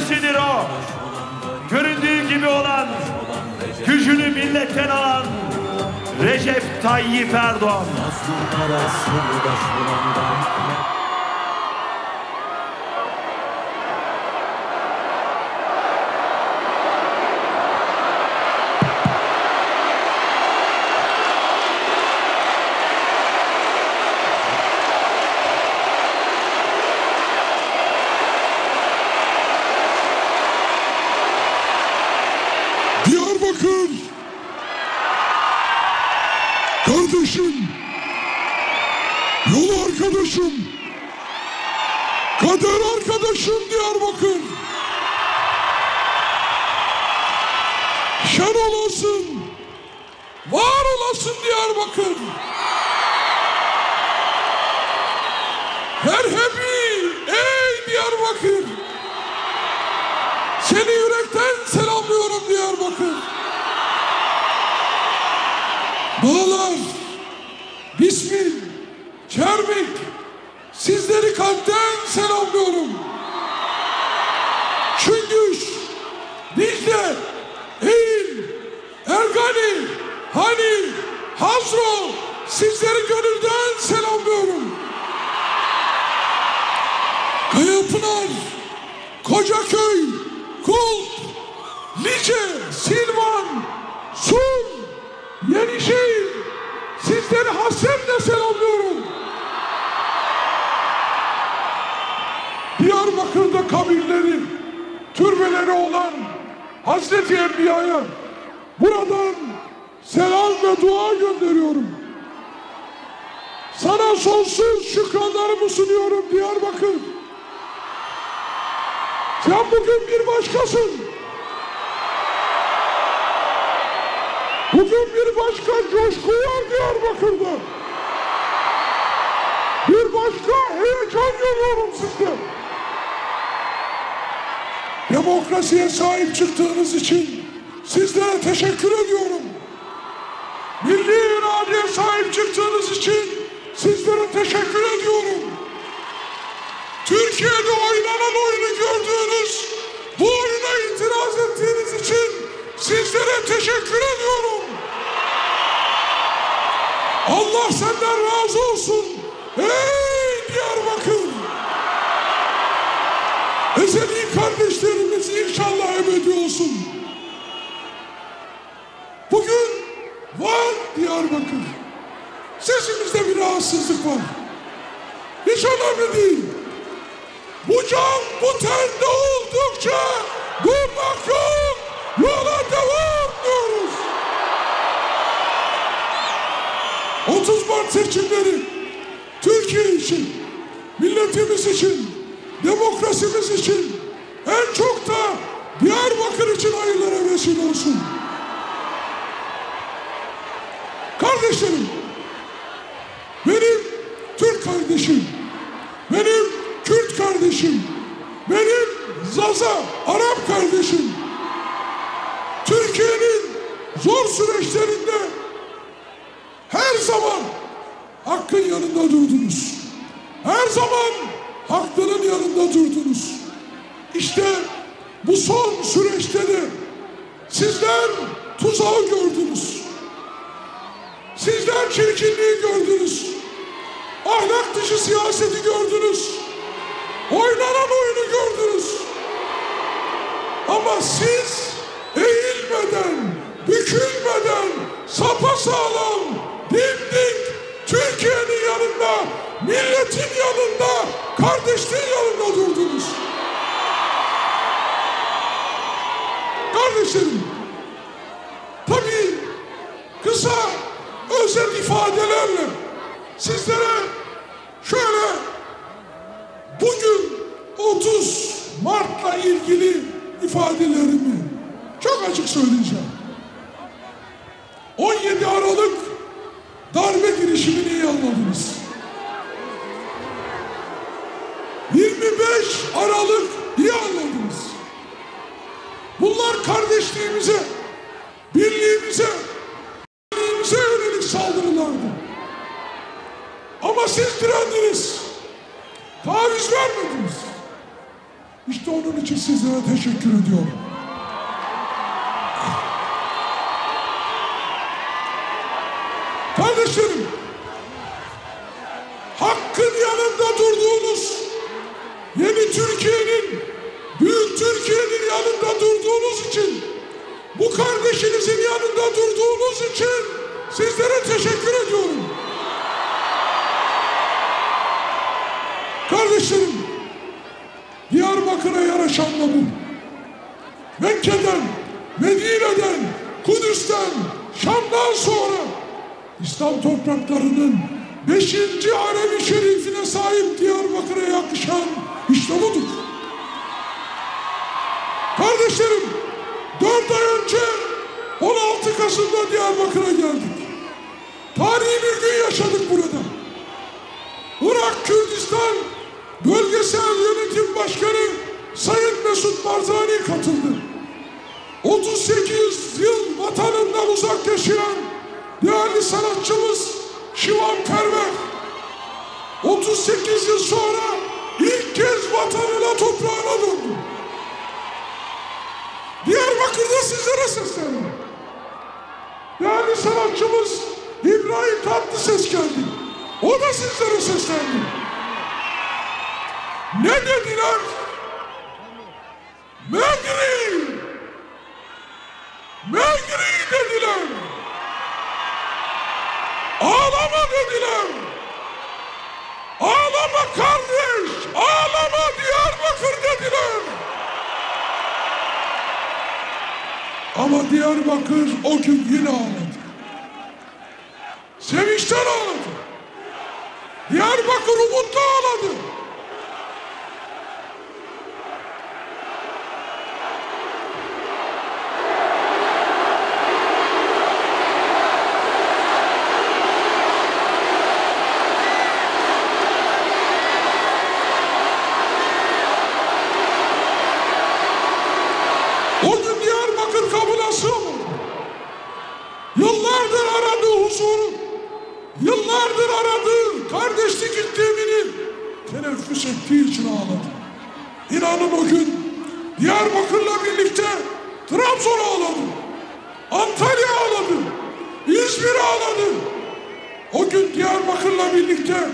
efendisidir o. Göründüğü gibi olan, gücünü milletten alan Recep Tayyip Erdoğan. Mazlumlara sırdaş bulan da hikmet Diyarbakır kardeşim yol arkadaşım kader arkadaşım Diyarbakır şen olasın var olasın Diyarbakır Merhebi ey Diyarbakır seni yürekten selamlıyorum Diyarbakır. Bağlar, Bismil, Çermik, sizleri kalpten selamlıyorum. Çüngüş, Dicle, Eğil, Ergani, Hani, Hazro, sizleri gönülden selamlıyorum. Kayapınar, Kocaköy, Kulp, Lice, Silvan, Sun, Yenişehir, hasretle selamlıyorum. Diyarbakır'da kabirleri, türbeleri olan Hazreti Enbiya'ya buradan selam ve dua gönderiyorum. Sana sonsuz şükranlarımı sunuyorum Diyarbakır. Sen bugün bir başkasın. Bugün bir başka coşku var Diyarbakır'da. Bir başka heyecan görüyorum sizde. Demokrasiye sahip çıktığınız için sizlere teşekkür ediyorum. Milli iradeye sahip çıktığınız için sizlere teşekkür ediyorum. Türkiye'de oynanan oyunu gördüğünüz bu oyuna itiraz ettiğiniz için sizlere teşekkür ediyorum. Allah senden razı olsun. Ey Diyarbakır! Ezeli kardeşlerimiz inşallah ebedi olsun. Bugün var Diyarbakır. Sesimizde bir rahatsızlık var. Hiç önemli değil. Bu can bu tende oldukça durmak yok. Yola devam diyoruz. 30 Mart seçimleri Türkiye için, milletimiz için, demokrasimiz için en çok da Diyarbakır için hayırlara vesile olsun. Kardeşlerim, Kardeşlerim, sizlere teşekkür ediyorum. Kardeşlerim, Diyarbakır'a yaraşan da bu. Mekke'den, Medine'den, Kudüs'ten, Şam'dan sonra İslam topraklarının beşinci Alevi Şerifine sahip Diyarbakır'a yakışan işte budur. Kardeşlerim, dört ay önce 16 Kasım'da Diyarbakır'a geldik. Tarihi bir gün yaşadık burada. Irak Kürdistan Bölgesel Yönetim Başkanı Sayın Mesut Barzani katıldı. 38 yıl vatanından uzak yaşayan değerli sanatçımız Şivan Perver 38 yıl sonra ilk kez vatanına toprağına döndü. Diyarbakır'da sizlere sesleniyorum. Değerli sanatçımız İbrahim Tatlıses geldi. O da sizlere seslendi. Ne dediler? Megri! Megri dediler. Ağlama dediler. Ağlama kardeş, ağlama Diyarbakır dediler. Ama Diyarbakır o gün yine ağladı. Sevinçten ağladı. Diyarbakır umutla ağladı. İnanın o gün Diyarbakır'la birlikte Trabzon ağladı. Antalya ağladı. İzmir ağladı. O gün Diyarbakır'la birlikte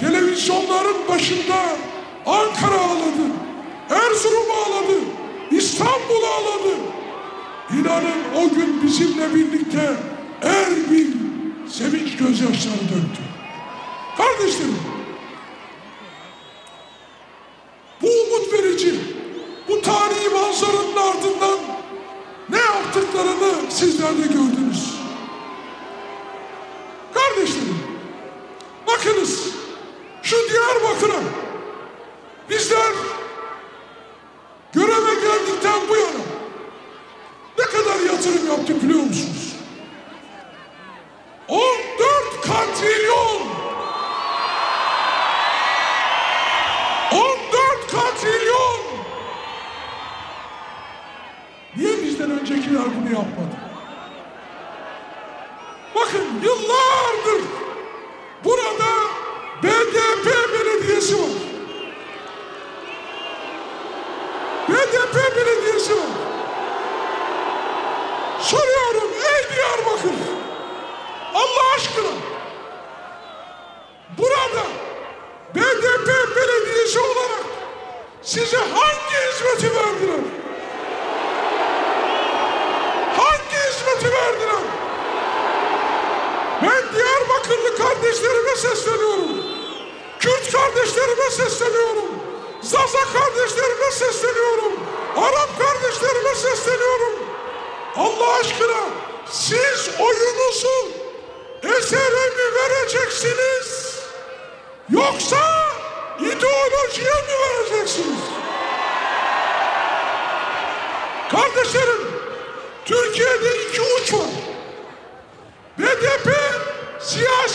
televizyonların başında Ankara ağladı. Erzurum ağladı. İstanbul ağladı. İnanın o gün bizimle birlikte Erbil sevinç gözyaşları döktü. Kardeşlerim, Bakın yıllardır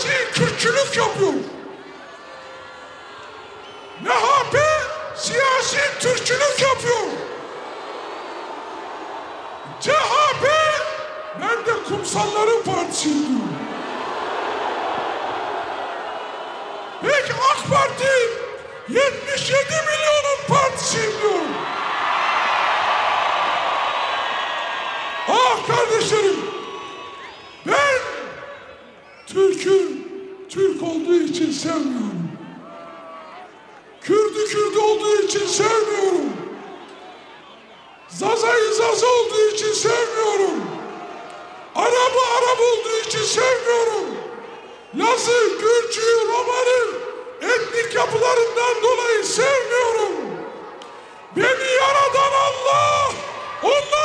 siyasi Kürtçülük yapıyor. MHP siyasi Türkçülük yapıyor. CHP nerede kumsalların partisi diyor. Peki AK Parti 77 milyonun partisi diyor. Ah kardeşlerim sevmiyorum. Kürdü Kürt olduğu için sevmiyorum. Zaza'yı Zaza olduğu için sevmiyorum. Arap'ı Arap olduğu için sevmiyorum. Laz'ı, Gürcü'yü, Roman'ı etnik yapılarından dolayı sevmiyorum. Beni yaradan Allah, onları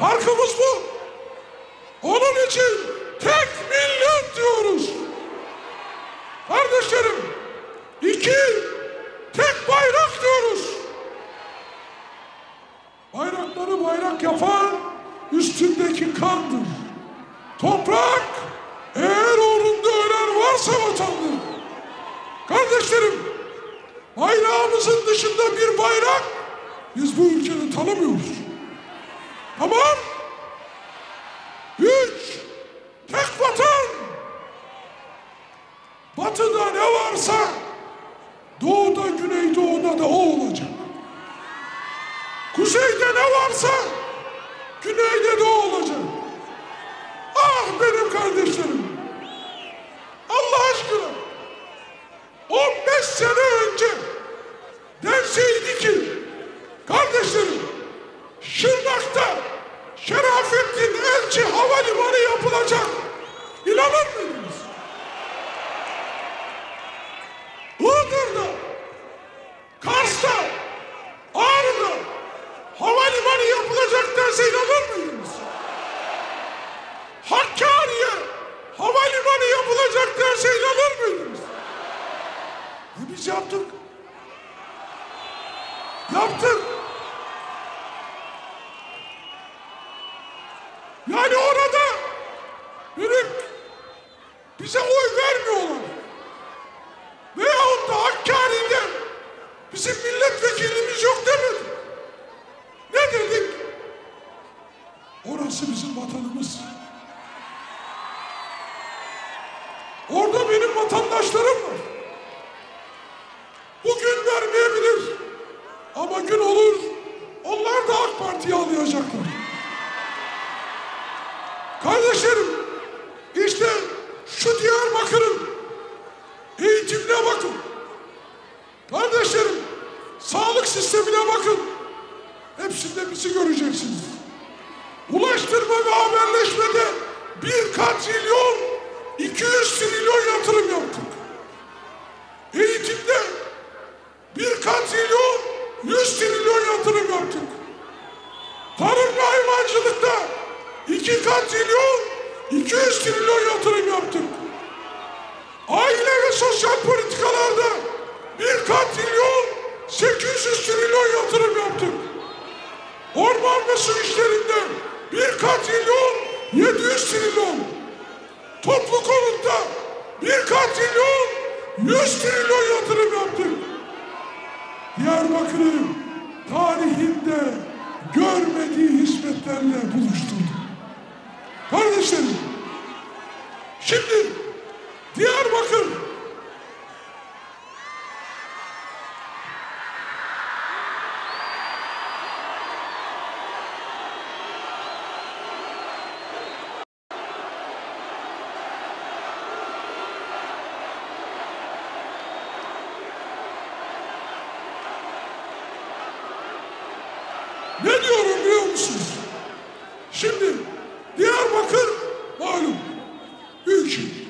Farkımız bu. Onun için tek Hepsinde bizi göreceksiniz. Ulaştırma ve haberleşmede bir katrilyon, 200 trilyon yatırım yaptık. Eğitimde bir katrilyon, 100 trilyon yatırım yaptık. Tarım ve hayvancılıkta iki katrilyon, 200 trilyon yatırım yaptık. Aile ve sosyal politikalarda bir katrilyon, 800 trilyon yatırım yaptık. Orman ve su işlerinde bir katrilyon, 700 trilyon. Toplu konutta bir katrilyon, 100 trilyon yatırım yaptık. Diyarbakır'ı tarihinde görmediği hizmetlerle buluşturdu. Kardeşlerim, şimdi Diyarbakır Ne diyorum biliyor musunuz? Şimdi Diyarbakır malum büyük şehir.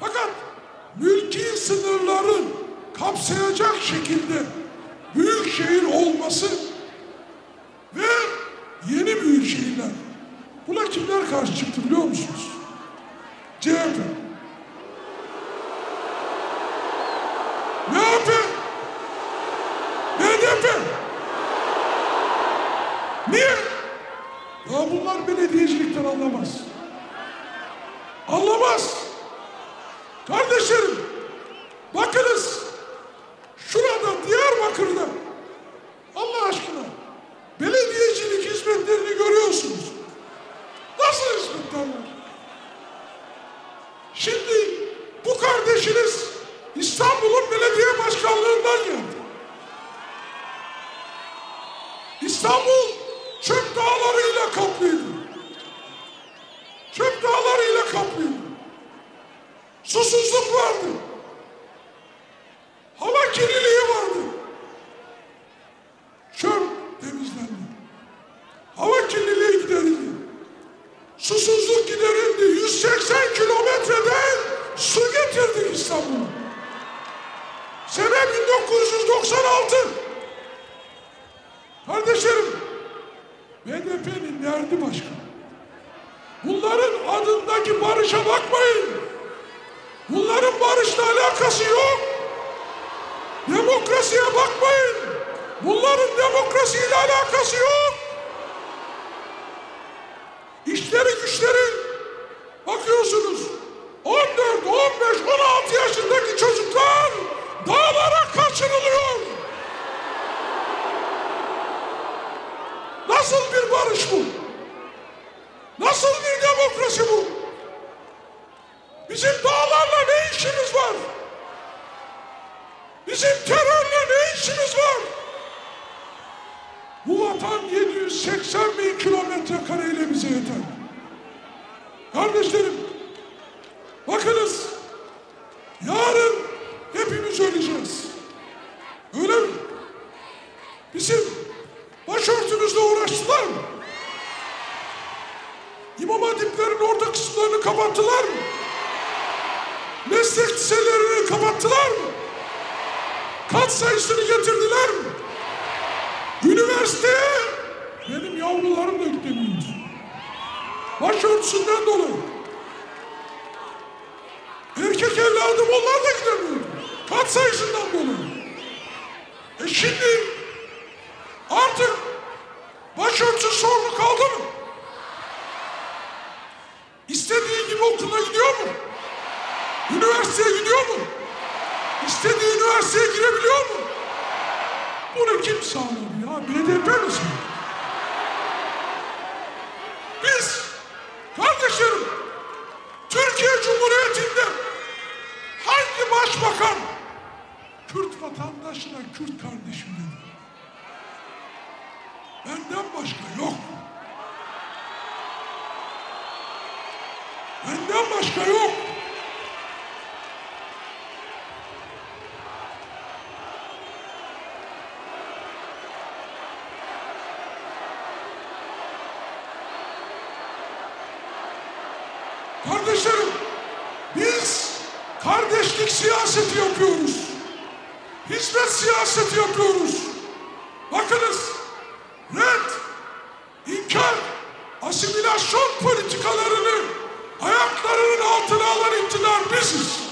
Fakat mülki sınırların kapsayacak şekilde büyük şehir olması ve yeni büyük şehirler. Buna kimler karşı çıktı biliyor musunuz? CHP. MHP. BDP. Niye? Ya bunlar belediyecilikten anlamaz. Anlamaz. Kardeşlerim, bakınız şurada Diyarbakır'da Allah aşkına belediyecilik hizmetlerini görüyorsunuz. Nasıl hizmetler var? Şimdi bu kardeşiniz Nasıl bir barış bu? Nasıl bir demokrasi bu? Bizim dağlarla ne işimiz var? Bizim terörle ne işimiz var? Bu vatan 780 bin kilometre kareyle bize yeter. Kardeşlerim, bakın to know what it to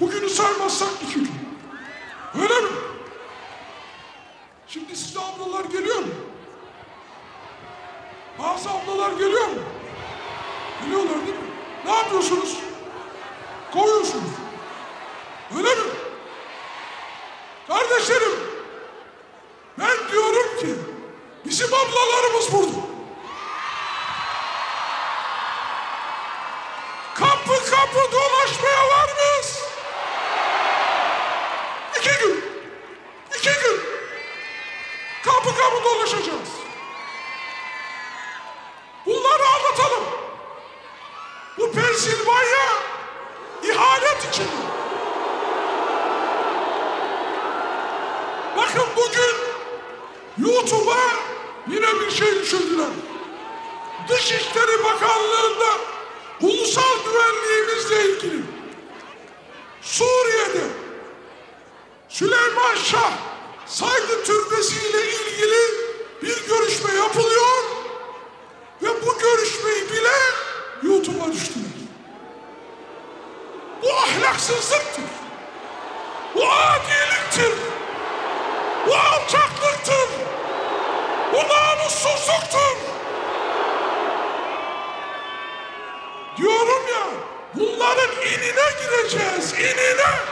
Bugünü saymazsak iki gün. Öyle mi? Şimdi size ablalar geliyor mu? Bazı ablalar geliyor mu? Geliyorlar değil mi? Ne yapıyorsunuz? Kovuyorsunuz. Şah saygı türbesi ile ilgili bir görüşme yapılıyor ve bu görüşmeyi bile YouTube'a düştüler. Bu ahlaksızlıktır. Bu adiliktir. Bu alçaklıktır. Bu namussuzluktur. Diyorum ya bunların inine gireceğiz, inine.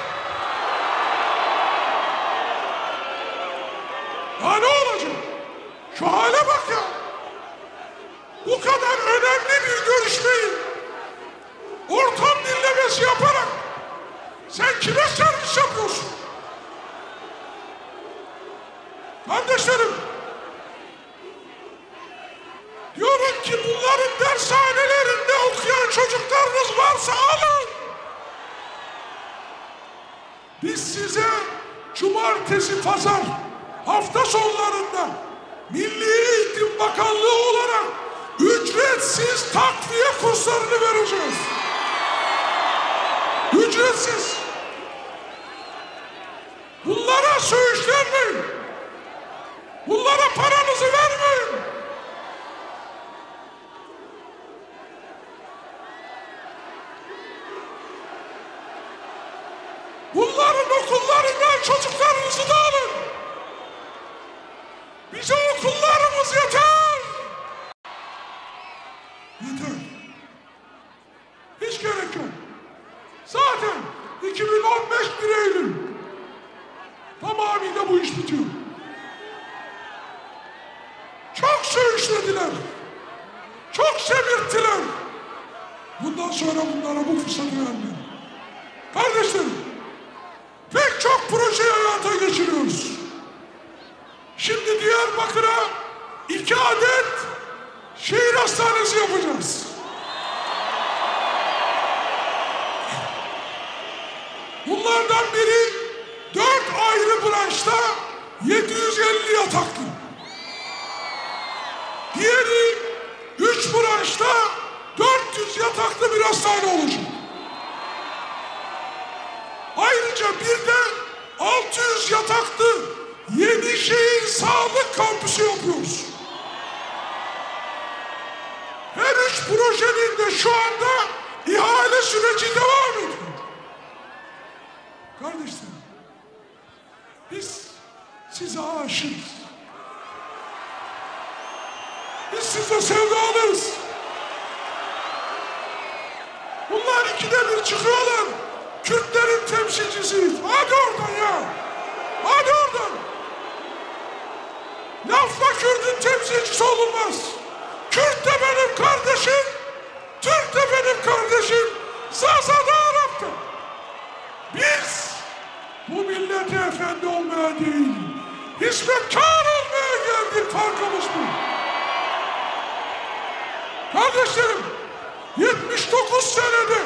Takviye kurslarını vereceğiz. Ücretsiz. Bunlardan biri dört ayrı branşta 750 yataklı. Diğeri üç branşta 400 yataklı bir hastane olacak. Ayrıca bir de 600 yataklı Yenişehir Sağlık Kampüsü yapıyoruz. Her üç projenin de şu anda ihale süreci devam size aşığız. Biz size sevdalıyız. Bunlar ikide bir çıkıyorlar. Kürtlerin temsilcisiyiz. Hadi oradan ya. Hadi oradan. Lafla Kürt'ün temsilcisi olunmaz. Kürt de benim kardeşim. Türk de benim kardeşim. Zaza da Arap da. Biz bu millete efendi olmaya değil, hizmetkar olmaya geldik farkımız bu. Kardeşlerim, 79 senede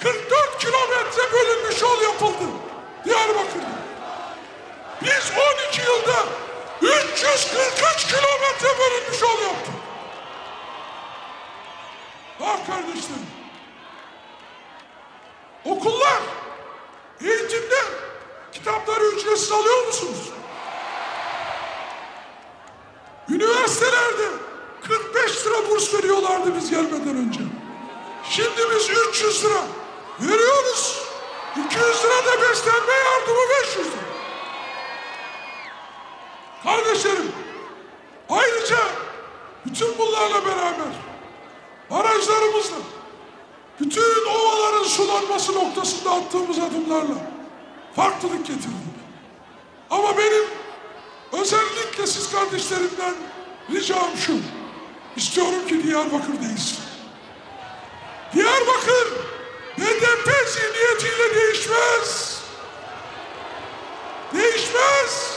44 kilometre bölünmüş yol yapıldı Diyarbakır'da. Biz 12 yılda 343 kilometre bölünmüş yol yaptık. Bak kardeşlerim, okullar, aşkına alıyor musunuz? Üniversitelerde 45 lira burs veriyorlardı biz gelmeden önce. Şimdi biz 300 lira veriyoruz. 200 lira da beslenme yardımı 500 lira. Kardeşlerim, ayrıca bütün bunlarla beraber barajlarımızla, bütün ovaların sulanması noktasında attığımız adımlarla farklılık getirdik. Ama benim özellikle siz kardeşlerimden ricam şu. İstiyorum ki Diyarbakır değilsin. Diyarbakır BDP zihniyetiyle değişmez. Değişmez.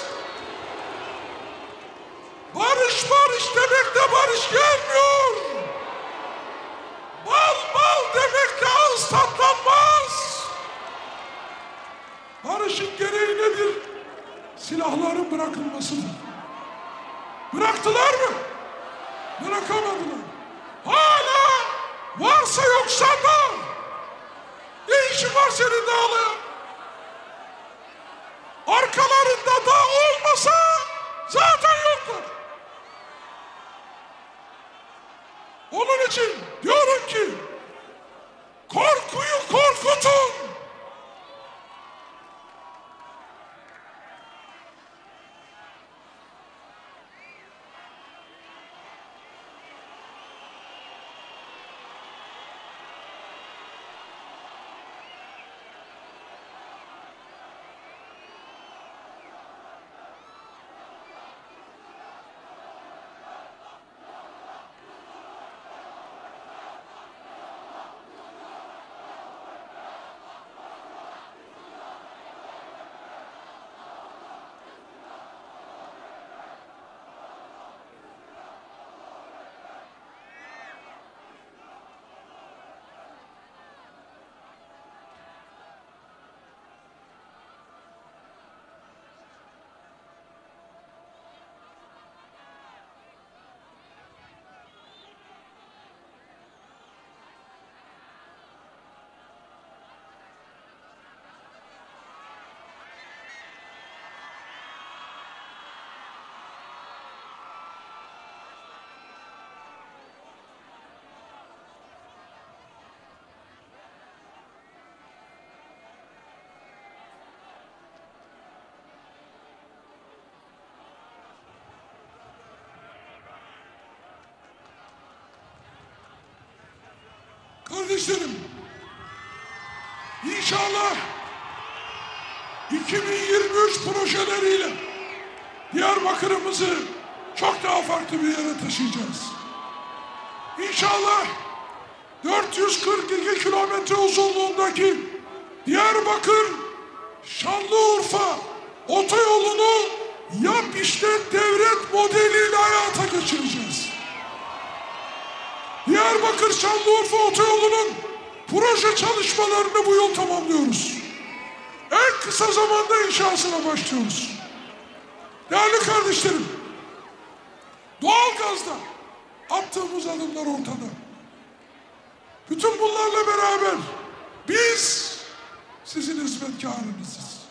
Kardeşlerim, inşallah 2023 projeleriyle Diyarbakır'ımızı çok daha farklı bir yere taşıyacağız. İnşallah 442 kilometre uzunluğundaki Diyarbakır Şanlıurfa otoyolunu yap işlet devlet modeliyle hayata geçireceğiz. Diyarbakır Şanlıurfa otoyolunun proje çalışmalarını bu yıl tamamlıyoruz. En kısa zamanda inşasına başlıyoruz. Değerli kardeşlerim, doğalgazda attığımız adımlar ortada. Bütün bunlarla beraber biz sizin hizmetkarınızız.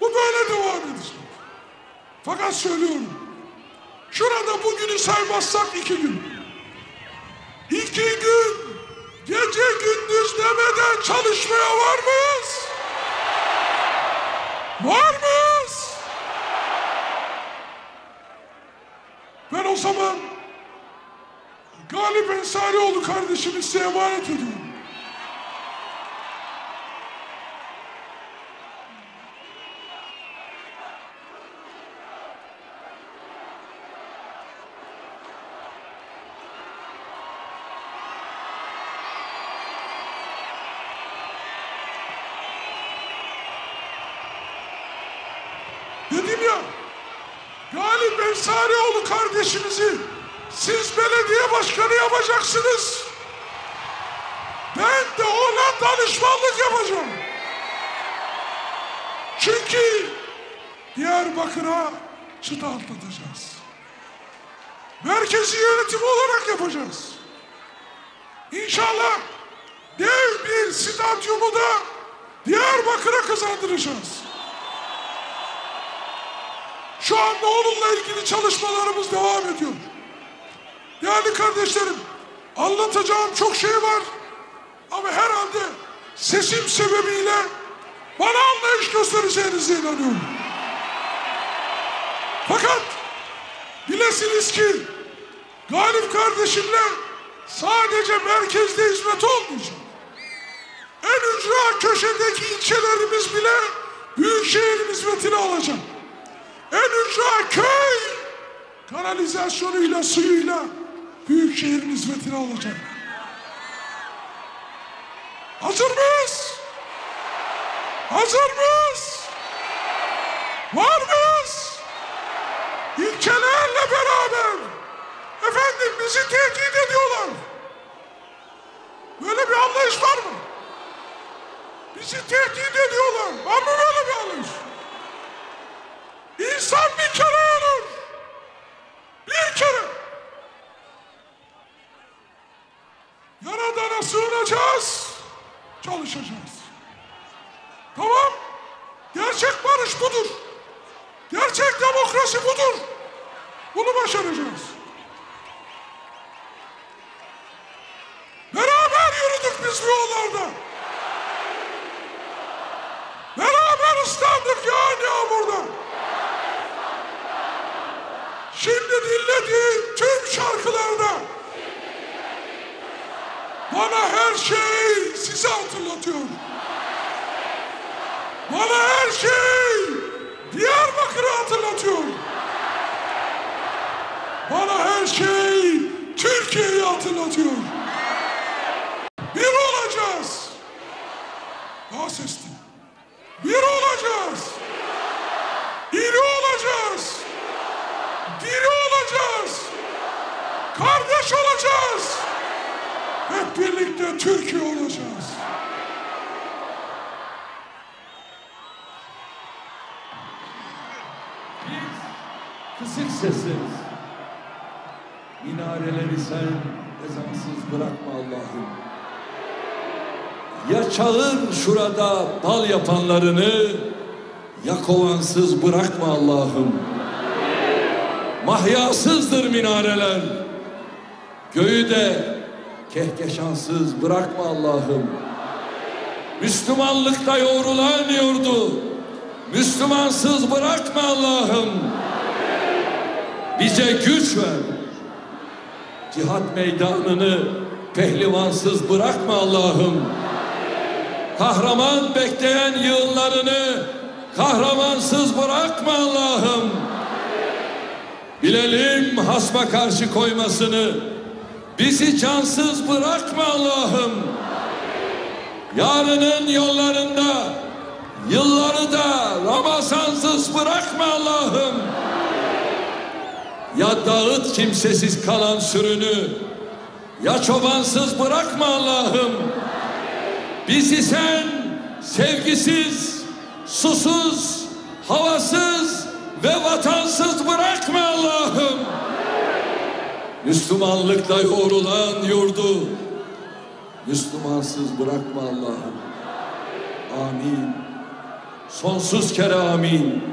Bu böyle devam edecek. Fakat söylüyorum, şurada bugünü saymazsak iki gün. İki gün gece gündüz demeden çalışmaya var mıyız? Var mıyız? Ben o zaman Galip Ensarioğlu kardeşimi size emanet ediyorum. Dedim ya, Galip Ensarioğlu kardeşinizi siz belediye başkanı yapacaksınız. Ben de ona danışmanlık yapacağım. Çünkü Diyarbakır'a çıta atlatacağız. Merkezi yönetim olarak yapacağız. İnşallah dev bir stadyumu da Diyarbakır'a kazandıracağız. Şu anda onunla ilgili çalışmalarımız devam ediyor. Değerli kardeşlerim, anlatacağım çok şey var. Ama herhalde sesim sebebiyle bana anlayış göstereceğinize inanıyorum. Fakat bilesiniz ki Galip kardeşimle sadece merkezde hizmet olmayacak. En ücra köşedeki ilçelerimiz bile Büyükşehir hizmetini alacak. En ücra köy kanalizasyonuyla, suyuyla Büyükşehir'in hizmetini alacak. Hazır mıyız? Hazır mıyız? Var mıyız? İlçelerle beraber efendim bizi tehdit ediyorlar. Böyle bir anlayış var mı? Bizi tehdit ediyorlar. Var mı böyle bir anlayış? İnsan bir kere ölür. Bir kere. Yaradan'a sığınacağız. Çalışacağız. Tamam. Gerçek barış budur. Gerçek demokrasi budur. Bunu başaracağız. Beraber yürüdük biz bu yollarda. Beraber ıslandık yağan yağmurda. Şimdi dinlediğim tüm şarkılarda bana her şey sizi hatırlatıyor. Bana her şey Diyarbakır'ı hatırlatıyor. Bana her şey Türkiye'yi hatırlatıyor. Bir olacağız. Daha sesli. Bir olacağız. İri olacağız. Diri olacağız. Kardeş olacağız. Hep birlikte Türkiye olacağız. Kısık sesleriz. Minareleri sen ezansız bırakma Allah'ım. Ya çağır şurada bal yapanlarını, ya kovansız bırakma Allah'ım. Mahyasızdır minareler. Göğü de kehkeşansız bırakma Allah'ım. Müslümanlıkta yoğrulan yurdu, Müslümansız bırakma Allah'ım. Bize güç ver. Cihat meydanını pehlivansız bırakma Allah'ım. Kahraman bekleyen yığınlarını kahramansız bırakma Allah'ım. Bilelim hasma karşı koymasını. Bizi cansız bırakma Allah'ım. Yarının yollarında yılları da Ramazansız bırakma Allah'ım. Ya dağıt kimsesiz kalan sürünü Ya çobansız bırakma Allah'ım Bizi sen sevgisiz, susuz, havasız ve vatansız bırakma Allah'ım Müslümanlıkla yoğrulan yurdu Müslümansız bırakma Allah'ım Amin Sonsuz kere amin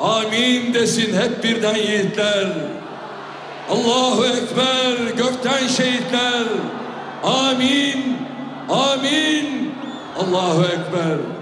Amin desin hep birden yiğitler. Allahu Ekber gökten şehitler. Amin. Amin. Allahu Ekber.